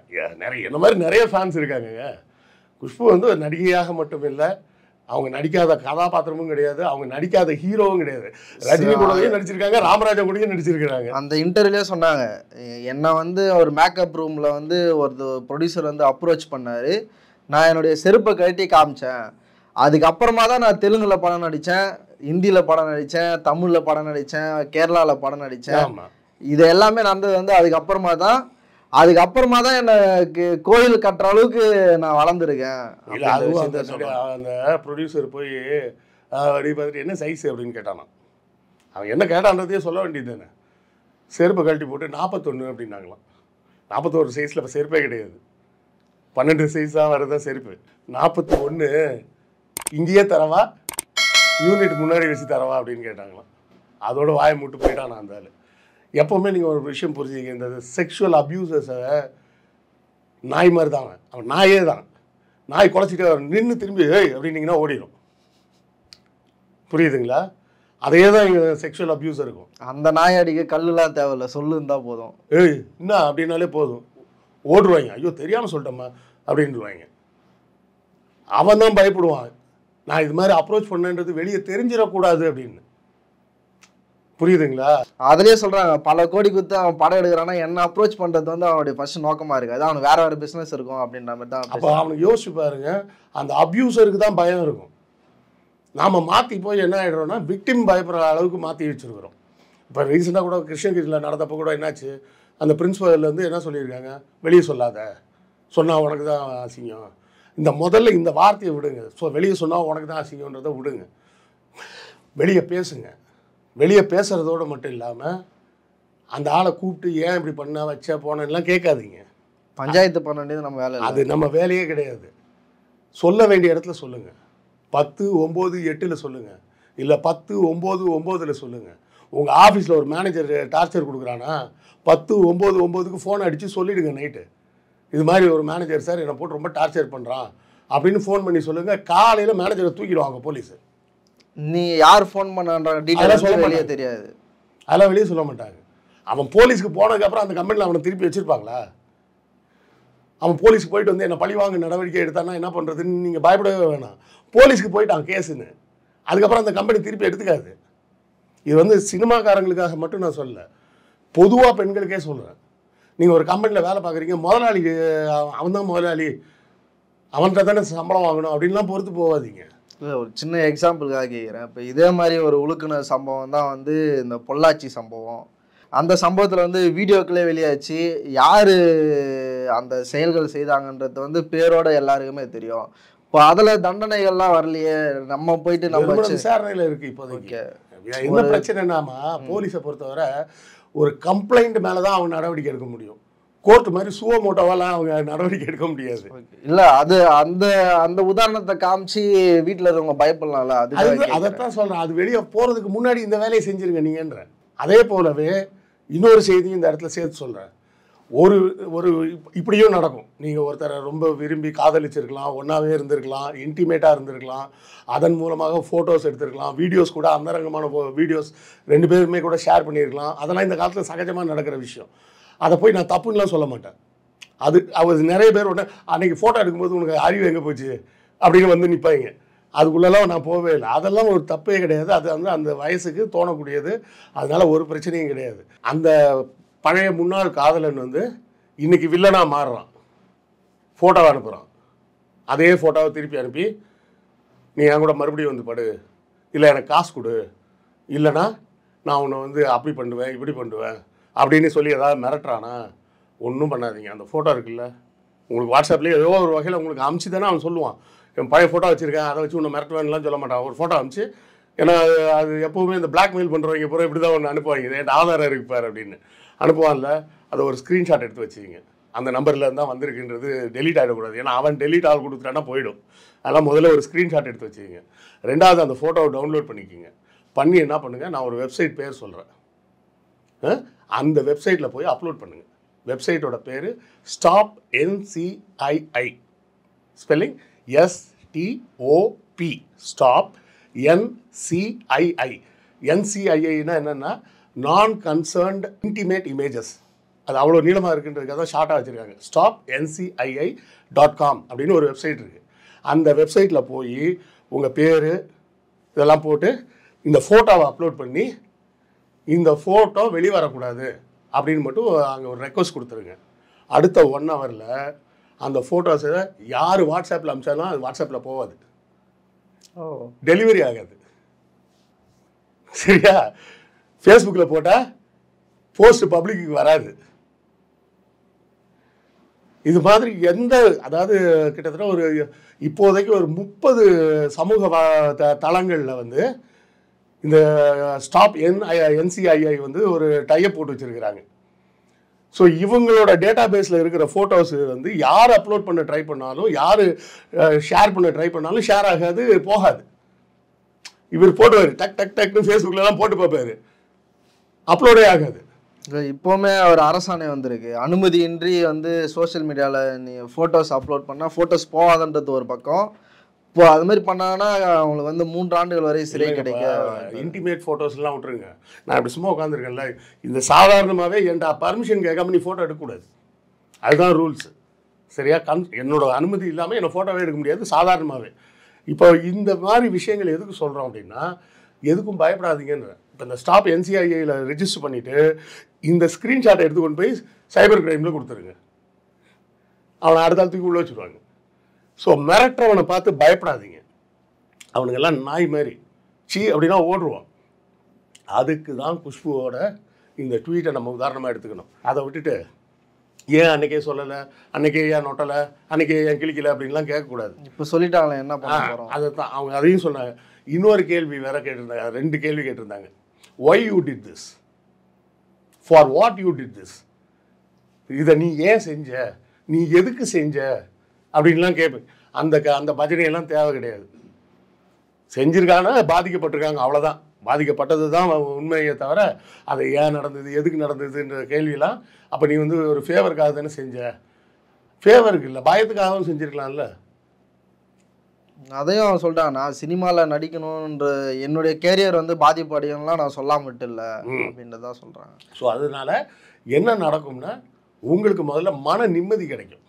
நிறைய இந்த மாதிரி நிறைய ஃபேன்ஸ் இருக்காங்கங்க. குஷ்பு வந்து ஒரு நடிகையாக மட்டும் இல்லை அவங்க நடிக்காத கதாபாத்திரமும் கிடையாது அவங்க நடிக்காத ஹீரோவும் கிடையாது. ரஜினி கூடவே நடிச்சிருக்காங்க ராமராஜா கூடயும் நடிச்சிருக்கிறாங்க. அந்த இன்டர்வியூலே சொன்னாங்க. என்னை வந்து ஒரு மேக்கப் ரூமில் வந்து ஒரு ப்ரொடியூசர் வந்து அப்ரோச் பண்ணாரு. நான் என்னுடைய செருப்பை கழட்டி காமிச்சேன். அதுக்கப்புறமா தான் நான் தெலுங்குல படம் நடித்தேன் ஹிந்தியில் படம் நடித்தேன் தமிழில் படம் நடித்தேன் கேரளாவில் படம் நடித்தேன் இது எல்லாமே நடந்தது வந்து அதுக்கப்புறமா தான் அதுக்கப்புறமா தான் எனக்கு கோயில் கட்டுற அளவுக்கு நான் வளர்ந்துருக்கேன். இல்ல அதுவும் அந்த. அந்த ப்ரொடியூசர் போய் அப்படி பார்த்துட்டு என்ன சைஸ் அப்படின்னு கேட்டானாம். அவன் என்ன கேட்டான்றதையே சொல்ல வேண்டியது தானே. செருப்பை கழட்டி போட்டு நாற்பத்தொன்று அப்படின்னாங்களாம். நாற்பத்தோரு சைஸில் இப்போ செருப்பே கிடையாது. பன்னெண்டு சைஸாக வரதான் செருப்பு. நாற்பத்தி ஒன்று இங்கேயே தரவா? யூனிட் முன்னாடி வச்சு தரவா? அப்படின்னு கேட்டாங்களாம். அதோட வாயை மூட்டு போயிட்டான் அந்த ஆள். எப்போவுமே நீங்கள் ஒரு விஷயம் புரிஞ்சுங்க இந்த செக்ஷுவல் அப்யூசஸை நாய் மாதிரி தான் அவன். அவன் நாயே தான். நாய் குலைச்சிட்டு நின்று திரும்பி ஏய் அப்படின்னீங்கன்னா ஓடிடும் புரியுதுங்களா? அதே தான் இங்கே செக்ஷுவல் அப்யூஸ் இருக்கும். அந்த நாய் அடிக்க கல்லுலாம் தேவையில்ல. சொல்லு இருந்தால் போதும். ஏய் என்ன? அப்படின்னாலே போதும். ஓடுவாங்க ஐயோ தெரியாமல் சொல்லிட்டோம்மா. அப்படின்டுவாங்க அவன் தான் பயப்படுவான். நான் இது மாதிரி அப்ரோச் பண்ணேன்றது வெளியே தெரிஞ்சிடக்கூடாது அப்படின்னு. புரியுதுங்களா? அதுலயே சொல்றாங்க பல கோடி கொடுத்து அவன் படம் எடுக்கிறான்னா என்ன அப்ரோச் பண்றது வந்து அவனுடைய ஃபர்ஸ்ட் நோக்கமா இருக்கு. அது அவனுக்கு வேற வேற பிசினஸ் இருக்கும் அப்படின்ற மாதிரி தான் அப்போ அவனுக்கு யோசிச்சு பாருங்க அந்த அப்யூசருக்கு தான் பயம் இருக்கும். நாம் மாற்றி போய் என்ன ஆகிடுறோம்னா விக்டிம் பயப்படுற அளவுக்கு மாற்றி வச்சுருக்கிறோம். இப்போ ரீசெண்டாக கூட கிருஷ்ணகிரியில் நடந்தப்போ கூட என்னாச்சு? அந்த பிரின்ஸ்பல் வந்து என்ன சொல்லியிருக்காங்க? வெளியே சொல்லாத. சொன்னால் உனக்கு தான் அசிங்கம். இந்த முதல்ல இந்த வார்த்தையை விடுங்க. ஸோ வெளியே சொன்னால் உனக்கு தான் அசிங்கன்றதை விடுங்க. வெளியே பேசுங்க. வெளியே பேசுகிறதோடு மட்டும் இல்லாமல் அந்த ஆளை கூப்பிட்டு ஏன் இப்படி பண்ண வச்ச போனேன்லாம் கேட்காதீங்க. பஞ்சாயத்து பண்ண வேண்டியது நம்ம வேலை அது நம்ம வேலையே கிடையாது. சொல்ல வேண்டிய இடத்துல சொல்லுங்க. பத்து ஒம்பது எட்டில் சொல்லுங்க. இல்லை பத்து ஒம்பது ஒம்போதில் சொல்லுங்க. உங்கள் ஆஃபீஸில் ஒரு மேனேஜர் டார்ச்சர் கொடுக்குறானா பத்து ஒம்பது ஒம்போதுக்கு ஃபோன் அடித்து சொல்லிடுங்க நைட்டு இது மாதிரி ஒரு மேனேஜர் சார் என்னை போட்டு ரொம்ப டார்ச்சர் பண்ணுறான் அப்படின்னு ஃபோன் பண்ணி சொல்லுங்கள் காலையில் மேனேஜரை தூக்கிடுவாங்க போலீஸ் நீ யார் ஃபோன் பண்ணன்ற டீட்டெயில் சொல்ல வெளியே. தெரியாது. அதெல்லாம் வெளியே சொல்ல மாட்டாங்க. அவன் போலீஸ்க்கு போனதுக்கப்புறம் அந்த கம்பெனியில் அவனை திருப்பி வச்சுருப்பாங்களா? அவன் போலீஸ்க்கு போயிட்டு வந்து என்ன பழிவாங்க நடவடிக்கை எடுத்தானா என்ன பண்ணுறதுன்னு நீங்கள் பயப்படவே வேணாம். போலீஸ்க்கு போயிட்டான் கேஸுன்னு. அதுக்கப்புறம் அந்த கம்பெனி திருப்பி எடுத்துக்காது. இது வந்து சினிமாக்காரங்களுக்காக மட்டும் நான் சொல்லல. பொதுவாக பெண்களுக்கே சொல்கிறேன் நீங்கள் ஒரு கம்பெனியில் வேலை பார்க்குறீங்க முதலாளி அவன் தான் முதலாளி. அவன்கிட்ட தானே சம்பளம் வாங்கணும் அப்படின்லாம் பொறுத்து போகாதீங்க. இல்லை ஒரு சின்ன எக்ஸாம்பிளுக்காக கேட்குறேன் இப்போ இதே மாதிரி ஒரு உழுக்குனர் சம்பவம் தான் வந்து இந்த பொள்ளாச்சி சம்பவம். அந்த சம்பவத்தில் வந்து வீடியோக்களே வெளியாச்சு. யார் அந்த செயல்கள் செய்தாங்கன்றது வந்து பேரோட எல்லாருக்குமே தெரியும். இப்போ அதில் தண்டனைகள்லாம் வரலையே. நம்ம போயிட்டு நம்ம விசாரணையில் இருக்குது இப்போதைக்கு. என்ன பிரச்சனைனாமா போலீஸை பொறுத்தவரை ஒரு கம்ப்ளைண்ட் மேலே தான் அவங்க நடவடிக்கை எடுக்க முடியும். கோர்ட் மாதிரி சுவ மோட்டோவெல்லாம் அவங்க நடவடிக்கை எடுக்க முடியாது. இல்ல அது அந்த அந்த உதாரணத்தை காமிச்சு வீட்ல இருக்கவங்க பயப்படலாம்ல அது. அதைத்தான் சொல்கிறேன் அது வெளியே போகிறதுக்கு முன்னாடி இந்த வேலையை செஞ்சுருங்க நீங்கன்ற. அதே போலவே இன்னொரு செய்தியும் இந்த இடத்துல சேர்த்து சொல்கிறேன் ஒரு ஒரு இப்- இப்படியும் நடக்கும். நீங்கள் ஒருத்தரை ரொம்ப விரும்பி காதலிச்சிருக்கலாம் ஒன்றாவே இருந்திருக்கலாம் இன்டிமேட்டாக இருந்திருக்கலாம் அதன் மூலமாக ஃபோட்டோஸ் எடுத்திருக்கலாம் வீடியோஸ் கூட அந்தரங்கமான வீடியோஸ் ரெண்டு பேருமே கூட ஷேர் பண்ணியிருக்கலாம். அதெல்லாம் இந்த காலத்தில் சகஜமாக நடக்கிற விஷயம். அதை போய் நான் தப்புன்னுலாம் சொல்ல மாட்டேன். அது அவர் நிறைய பேர் உடனே அன்றைக்கி ஃபோட்டோ எடுக்கும்போது உனக்கு அறிவு எங்கே போச்சு? அப்படின்னு வந்து நிற்பாங்க அதுக்குள்ளெல்லாம் நான் போகவே இல்லை. அதெல்லாம் ஒரு தப்பே கிடையாது. அது வந்து அந்த வயசுக்கு தோணக்கூடியது. அதனால் ஒரு பிரச்சனையும் கிடையாது. அந்த பழைய முன்னாள் காதலன் வந்து இன்னைக்கு வில்லனா மாறுறான். ஃபோட்டோவை அனுப்புகிறான் அதே ஃபோட்டோவை திருப்பி அனுப்பி நீ என் கூட மறுபடியும் வந்து படு. இல்லை எனக்கு காசு கொடு. இல்லைனா நான் உன்னை வந்து அப்படி பண்ணுவேன் இப்படி பண்ணுவேன். அப்படின்னு சொல்லி ஏதாவது மிரட்டுறானா? ஒன்றும் பண்ணாதீங்க. அந்த ஃபோட்டோ இருக்குல்ல. உங்களுக்கு வாட்ஸ்அப்லேயே ஏதோ ஒரு வகையில் உங்களுக்கு அமுச்சு தானே அவன் சொல்லுவான். என் பழைய ஃபோட்டோ வச்சுருக்கேன். அதை வச்சு ஒன்று மிரட்டுவேன்லாம் சொல்ல மாட்டான். ஒரு ஃபோட்டோ அமுச்சு ஏன்னா அது- அது எப்போவுமே இந்த பிளாக்மெயில் பண்ணுறவங்க பூரா இப்படி தான் ஒன்று அனுப்புவாங்க என் ஆதாரம் இருக்கு அப்படின்னு. அனுப்புவான்ல. அதை ஒரு ஸ்க்ரீன்ஷாட் எடுத்து வச்சுக்கிங்க. அந்த நம்பரில் இருந்தால் வந்திருக்குன்றது டெலீட் ஆகிடக்கூடாது ஏன்னா அவன் டெலீட் ஆள் கொடுத்துட்டான்னா போயிடும். அதெல்லாம் முதல்ல ஒரு ஸ்க்ரீன்ஷாட் எடுத்து வச்சுக்கிங்க. ரெண்டாவது அந்த ஃபோட்டோவை டவுன்லோட் பண்ணிக்கிங்க. பண்ணி என்ன பண்ணுங்கள் நான் ஒரு வெப்சைட் பேர் சொல்கிறேன் அந்த வெப்சைட்டில் போய் அப்லோட் பண்ணுங்கள் வெப்சைட்டோட பேர் stop NCII. Spelling S T O P. Stop NCII. என்சிஐஐனா என்னென்னா நான் கன்சர்ன்ட் இன்டிமேட் இமேஜஸ் அது அவ்வளோ நீளமாக இருக்குன்றதுக்காக தான் ஷார்ட்டாக வச்சுருக்காங்க. ஸ்டாப் என்சிஐஐ டாட் காம் அப்படின்னு ஒரு வெப்சைட் இருக்குது அந்த வெப்சைட்டில் போய் உங்கள் பேர் இதெல்லாம் போட்டு இந்த ஃபோட்டோவை அப்லோட் பண்ணி இந்த ஃபோட்டோ வெளிவரக்கூடாது அப்படின்னு மட்டும் அங்கே ஒரு ரெக்வஸ்ட் கொடுத்துருங்க. அடுத்த ஒன் ஹவரில் அந்த ஃபோட்டோஸை யார் வாட்ஸ்அப்பில் அனுப்பிச்சாலும் அது வாட்ஸ்அப்பில் போகாது. ஓ. டெலிவரி ஆகாது. சரியா? ஃபேஸ்புக்கில் போட்டால் போஸ்ட் பப்ளிக்கு வராது. இது மாதிரி எந்த அதாவது கிட்டத்தட்ட ஒரு இப்போதைக்கு ஒரு முப்பது சமூக தளங்கள்ல வந்து இந்த ஸ்டாப் என் என்சிஐஐ வந்து ஒரு டைப் போட்டு வச்சிருக்கிறாங்க. ஸோ இவங்களோட டேட்டா பேஸில் இருக்கிற ஃபோட்டோஸ் வந்து யார் அப்லோட் பண்ண ட்ரை பண்ணாலும் யார் ஷேர் பண்ண ட்ரை பண்ணாலும் ஷேர் ஆகாது போகாது. இவர் போட்டுவார். டக் டக் டக்னு ஃபேஸ்புக்கிலலாம் போட்டு பார்ப்பாரு. அப்லோடே ஆகாது. இப்போவுமே ஒரு அரசாணை வந்திருக்கு. அனுமதியின்றி வந்து சோஷியல் மீடியாவில் நீ ஃபோட்டோஸ் அப்லோட் பண்ணால் ஃபோட்டோஸ் போகாதன்றது ஒரு பக்கம். இப்போ அது மாதிரி பண்ணாங்கன்னா அவங்களுக்கு வந்து மூன்று ஆண்டுகள் வரை சிறை கிடைக்க இன்டிமேட் ஃபோட்டோஸ்லாம் விட்டுருங்க. நான் இப்படி சும்மா உட்காந்துருக்கேன்ல இந்த சாதாரணமாகவே என்கிட்ட பர்மிஷன் கேட்காம நீ ஃபோட்டோ எடுக்கக்கூடாது. அதுதான் ரூல்ஸ் சரியா? கன் என்னோட அனுமதி இல்லாமல் என்னை ஃபோட்டோவே எடுக்க முடியாது சாதாரணமாகவே இப்போ இந்த மாதிரி விஷயங்கள் எதுக்கு சொல்கிறோம் அப்படின்னா எதுக்கும் பயப்படாதீங்கன்ற. இப்போ இந்த ஸ்டாப் என்சிஐஏயில் ரெஜிஸ்டர் பண்ணிவிட்டு இந்த ஸ்க்ரீன்ஷாட்டை எடுத்து கொண்டு போய் சைபர் கிரைமில் கொடுத்துருங்க. அவனை அடுத்த தூக்கி உள்ள வச்சுருவாங்க. ஸோ மிரட்டுறவனை பார்த்து பயப்படாதீங்க. அவனுங்கெல்லாம் நாய் மாதிரி. சீ அப்படின்னா ஓடுருவான். அதுக்கு தான் குஷ்புவோட இந்த ட்வீட்டை நம்ம உதாரணமாக எடுத்துக்கணும். அதை விட்டுட்டு ஏன் அன்னைக்கே சொல்லலை? அன்னைக்கே ஏன் நொட்டலை? அன்னைக்கே ஏன் கிழிக்கல? அப்படின்லாம் கேட்கக்கூடாது. இப்போ சொல்லிட்டாங்களே என்ன பண்ண அதை தான் அவங்க அதையும் சொன்னாங்க. இன்னொரு கேள்வி வேற கேட்டிருந்தாங்க. ரெண்டு கேள்வி கேட்டிருந்தாங்க. Why you did this for what you did this இதை நீ ஏன் செஞ்ச? நீ எதுக்கு செஞ்ச? அப்படின்லாம் கேட்பேன். அந்த க- அந்த பஜனையெல்லாம் தேவை கிடையாது. செஞ்சிருக்காங்க பாதிக்கப்பட்டிருக்காங்க அவ்வளோதான் பாதிக்கப்பட்டது தான் உண்மையை தவிர அது ஏன் நடந்தது எதுக்கு நடந்ததுன்ற கேள்வியெல்லாம் அப்போ நீ வந்து ஒரு ஃபேவருக்காக தானே செஞ்ச? ஃபேவருக்கு இல்லை பயத்துக்காகவும் செஞ்சுருக்கலாம்ல. அதையும் அவன் சொல்லிட்டான் நான் சினிமாவில் நடிக்கணுன்ற என்னுடைய கேரியர் வந்து பாதிப்படையலாம் நான் சொல்லாம விட்டு இல்லை அப்படின்றதா சொல்கிறாங்க ஸோ அதனால என்ன நடக்கும்னா உங்களுக்கு முதல்ல மன நிம்மதி கிடைக்கும்.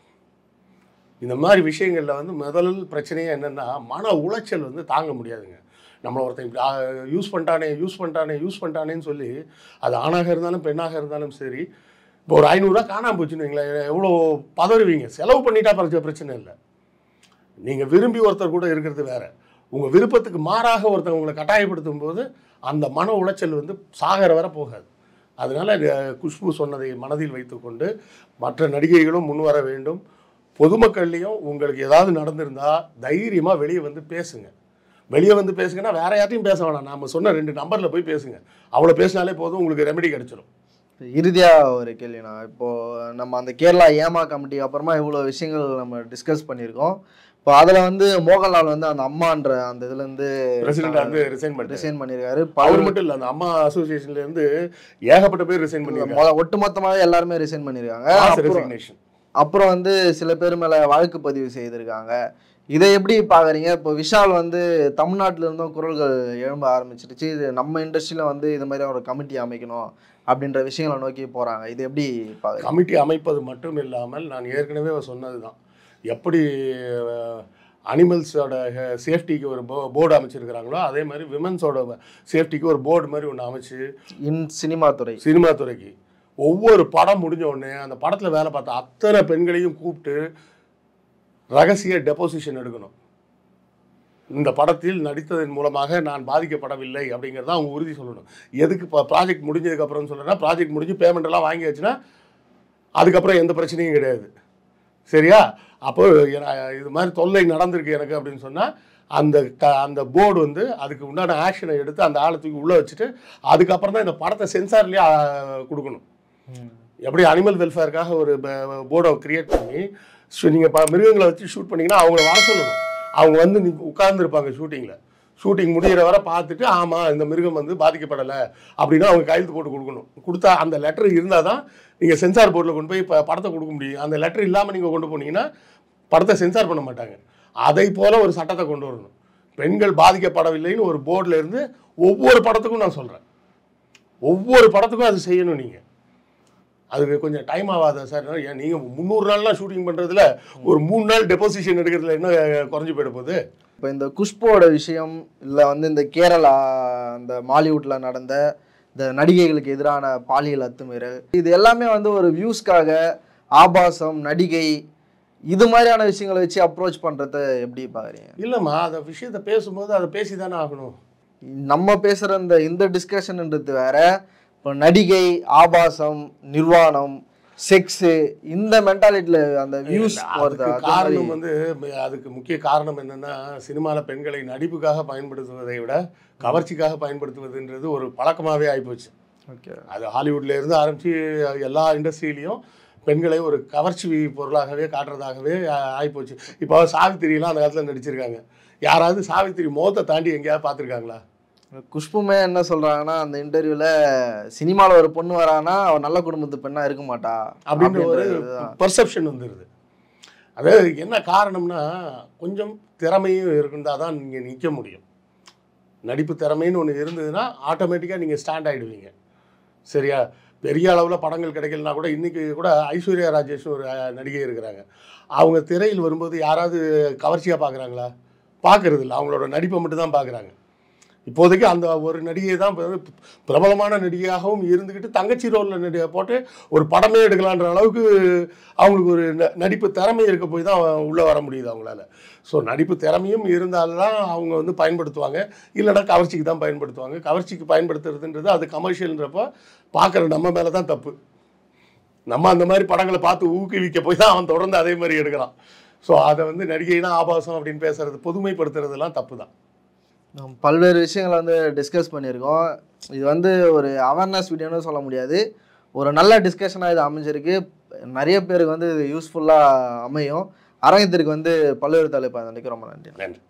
இந்த மாதிரி விஷயங்களில் வந்து முதல் பிரச்சனையே என்னென்னா மன உளைச்சல் வந்து தாங்க முடியாதுங்க. நம்மளை ஒருத்தன் இப்படி யூஸ் பண்ணிட்டானே யூஸ் பண்ணிட்டானே யூஸ் பண்ணிட்டானேன்னு சொல்லி அது ஆணாக இருந்தாலும் பெண்ணாக இருந்தாலும் சரி இப்போ ஒரு ஐநூறுரூவா காணாமல் போச்சுன்னு வைங்களேன் எவ்வளோ பதறுவீங்க? செலவு பண்ணிட்டா பிரச்சனை பிரச்சனை இல்லை. நீங்கள் விரும்பி ஒருத்தர் கூட இருக்கிறது வேற. உங்கள் விருப்பத்துக்கு மாறாக ஒருத்தர் உங்களை கட்டாயப்படுத்தும் போது அந்த மன உளைச்சல் வந்து சாகர வரை போகாது. அதனால குஷ்பு சொன்னதை மனதில் வைத்துக்கொண்டு மற்ற நடிகைகளும் முன்வர வேண்டும். பொதுமக்கள்லையும் உங்களுக்கு ஏதாவது நடந்திருந்தா தைரியமாக வெளியே வந்து பேசுங்க. வெளியே வந்து பேசுங்கன்னா வேற யார்ட்டையும் பேச வேணாம். நாம சொன்ன ரெண்டு நம்பரில் போய் பேசுங்க. அவ்வளோ பேசினாலே போதும் உங்களுக்கு ரெமெடி கிடைச்சிடும் இறுதியாக ஒரு கேள்விண்ணா இப்போ நம்ம அந்த கேரளா ஏமா கமிட்டி அப்புறமா இவ்வளோ விஷயங்கள் நம்ம டிஸ்கஸ் பண்ணியிருக்கோம். இப்போ அதில் வந்து மோகன்லால் வந்து அந்த அம்மான்ற அந்த இதுலேருந்து பிரசிடென்ட் வந்து ரிசைன் பண்ணிட்டு ரிசைன் பண்ணியிருக்காரு. அவர் பவர் மட்டும் இல்ல அந்த அம்மா அசோசியேஷன்ல இருந்து ஏகப்பட்ட பேர் ரிசைன் பண்ணிருக்காங்க ஒட்டுமொத்தமாகவே எல்லாருமே ரிசைன் பண்ணியிருக்காங்க. அப்புறம் வந்து சில பேர் மேலே வழக்கு பதிவு செய்திருக்காங்க. இதை எப்படி பார்க்குறீங்க? இப்போ விஷால் வந்து தமிழ்நாட்டில் இருந்தும் குரல்கள் எழும்ப ஆரம்பிச்சிருச்சு. இது நம்ம இண்டஸ்ட்ரியில் வந்து இது மாதிரி ஒரு கமிட்டி அமைக்கணும் அப்படின்ற விஷயங்களை நோக்கி போகிறாங்க இது எப்படி பார்க்குறீங்க? கமிட்டி அமைப்பது மட்டும் இல்லாமல் நான் ஏற்கனவே சொன்னது தான் எப்படி அனிமல்ஸோட சேஃப்டிக்கு ஒரு போ போர்டு அமைச்சிருக்கிறாங்களோ அதே மாதிரி விமன்ஸோட சேஃப்டிக்கு ஒரு போர்டு மாதிரி ஒன்று அமைச்சு இன் சினிமா துறை. சினிமா துறைக்கு. ஒவ்வொரு படம் முடிஞ்ச உடனே அந்த படத்தில் வேலை பார்த்த அத்தனை பெண்களையும் கூப்பிட்டு ரகசிய டெபோசிஷன் எடுக்கணும். இந்த படத்தில் நடித்ததன் மூலமாக நான் பாதிக்கப்படவில்லை அப்படிங்கிறத அவங்க உறுதி சொல்லணும். எதுக்கு இப்போ ப்ராஜெக்ட் முடிஞ்சதுக்கப்புறம் சொல்கிறேன்னா ப்ராஜெக்ட் முடிஞ்சு பேமெண்ட் எல்லாம் வாங்கியாச்சுன்னா அதுக்கப்புறம் எந்த பிரச்சனையும் கிடையாது. சரியா? அப்போ இது மாதிரி தொல்லை நடந்திருக்கு எனக்கு அப்படின்னு சொன்னால் அந்த க அந்த போர்டு வந்து அதுக்கு உண்டான ஆக்ஷனை எடுத்து அந்த ஆழத்துக்கு உள்ளே வச்சுட்டு அதுக்கப்புறம் தான் இந்த படத்தை சென்சார்லேயே கொடுக்கணும். எப்படி அனிமல் வெல்ஃபேருக்காக ஒரு போர்டை கிரியேட் பண்ணி நீங்கள் ப மிருகங்களை வச்சு ஷூட் பண்ணிங்கன்னா அவங்கள வர சொல்லணும். அவங்க வந்து நீ உட்கார்ந்துருப்பாங்க ஷூட்டிங்கில் ஷூட்டிங் முடிகிற வரை பார்த்துட்டு ஆமாம் இந்த மிருகம் வந்து பாதிக்கப்படலை அப்படின்னா அவங்க கையெழுத்து போட்டு கொடுக்கணும். கொடுத்தா அந்த லெட்டர் இருந்தால் தான் நீங்கள் சென்சார் போர்டில் கொண்டு போய் இப்போ படத்தை கொடுக்க முடியும். அந்த லெட்டர் இல்லாமல் நீங்கள் கொண்டு போனீங்கன்னா படத்தை சென்சார் பண்ண மாட்டாங்க. அதை போல் ஒரு சட்டத்தை கொண்டு வரணும். பெண்கள் பாதிக்கப்படவில்லைன்னு ஒரு போர்டில் இருந்து ஒவ்வொரு படத்துக்கும் நான் சொல்கிறேன் ஒவ்வொரு படத்துக்கும் அது செய்யணும் நீங்கள் அதுக்கு கொஞ்சம் டைம் ஆகாதா சார் ஏன் நீங்கள் முந்நூறு நாள்லாம் ஷூட்டிங் பண்ணுறதுல ஒரு மூணு நாள் டெபோசிஷன் எடுக்கிறதுல என்ன குறைஞ்சு போயிட போகுது? இப்போ இந்த குஷ்போட விஷயம் இல்லை வந்து இந்த கேரளா அந்த மாலிவுட்டில் நடந்த இந்த நடிகைகளுக்கு எதிரான பாலியல் அத்துமீறல் இது எல்லாமே வந்து ஒரு வியூஸ்க்காக ஆபாசம் நடிகை இது மாதிரியான விஷயங்களை வச்சு அப்ரோச் பண்ணுறத எப்படி பார்க்குறீங்க இல்லைம்மா அந்த விஷயத்தை பேசும்போது அதை பேசி தானே ஆகணும். நம்ம பேசுகிற இந்த இந்த டிஸ்கஷன்ன்றது வேற. இப்போ நடிகை ஆபாசம் நிர்வாணம் செக்ஸு இந்த மென்டாலிட்டியில் அந்த வியூஸ் வருது? காரணம் வந்து அதுக்கு முக்கிய காரணம் என்னன்னா சினிமாவில் பெண்களை நடிப்புக்காக பயன்படுத்துவதை விட கவர்ச்சிக்காக பயன்படுத்துவதுன்றது ஒரு பழக்கமாகவே ஆகிப்போச்சு ஓகே. அது ஹாலிவுட்ல இருந்து ஆரம்பிச்சு எல்லா இண்டஸ்ட்ரியிலையும் பெண்களை ஒரு கவர்ச்சி பொருளாகவே காட்டுறதாகவே ஆ- ஆயிப்போச்சு. இப்போ சாவித்திரியெல்லாம் அந்த காலத்தில் நடிச்சிருக்காங்க. யாராவது சாவித்திரி முகத்தை தாண்டி எங்கேயாவது பார்த்துருக்காங்களா? குஷ்புமே என்ன சொல்றாங்கன்னா அந்த இன்டர்வியூல சினிமால ஒரு பொண்ணு வரானா அவ நல்ல குடும்பத்து பெண்ணா இருக்க மாட்டா. அப்படின்ற ஒரு. பர்செப்ஷன் வந்துடுது அதாவது என்ன காரணம்னா கொஞ்சம் திறமையும் இருந்தால் தான் நீங்கள் நிற்க முடியும். நடிப்பு திறமைன்னு ஒன்று இருந்ததுன்னா ஆட்டோமேட்டிக்காக நீங்கள் ஸ்டாண்ட் ஆகிடுவீங்க சரியா? பெரிய அளவில் படங்கள் கிடைக்கலனா கூட இன்றைக்கி கூட ஐஸ்வர்யா ராஜேஷ்னு ஒரு நடிகை இருக்கிறாங்க. அவங்க திரையில் வரும்போது யாராவது கவர்ச்சியாக பார்க்குறாங்களா பார்க்கறது இல்லை அவங்களோட நடிப்பை மட்டும் தான் பார்க்குறாங்க இப்போதைக்கு அந்த ஒரு நடிகை தான் பிரபலமான நடிகையாகவும் இருந்துக்கிட்டு தங்கச்சி ரோலில் நடிகை போட்டு ஒரு படமே எடுக்கலான்ற அளவுக்கு அவங்களுக்கு ஒரு ந- நடிப்பு திறமை இருக்க போய் தான் உள்ளே வர முடியுது அவங்களால. ஸோ நடிப்பு திறமையும் இருந்தால்தான் அவங்க வந்து பயன்படுத்துவாங்க. இல்லைனா கவர்ச்சிக்கு தான் பயன்படுத்துவாங்க. கவர்ச்சிக்கு பயன்படுத்துறதுன்றது அது கமர்ஷியல்ன்றப்போ பார்க்குற நம்ம மேலே தான் தப்பு. நம்ம அந்த மாதிரி படங்களை பார்த்து ஊக்குவிக்க போய் தான் அவன் தொடர்ந்து அதே மாதிரி எடுக்கிறான். ஸோ அதை வந்து நடிகைனா ஆபாசம் அப்படின்னு பேசுறது பொதுமைப்படுத்துறதுலாம் தப்பு தான். பல்வேறு விஷயங்களை வந்து டிஸ்கஸ் பண்ணியிருக்கோம். இது வந்து ஒரு அவேர்னஸ் வீடியோன்னு சொல்ல முடியாது. ஒரு நல்ல டிஸ்கஷனாக இது அமைஞ்சிருக்கு. நிறைய பேருக்கு வந்து இது யூஸ்ஃபுல்லாக அமையும். அரங்கத்திற்கு வந்து பல்வேறு தலைப்பு நினைக்கிறோம் ரொம்ப நன்றி. நன்றி.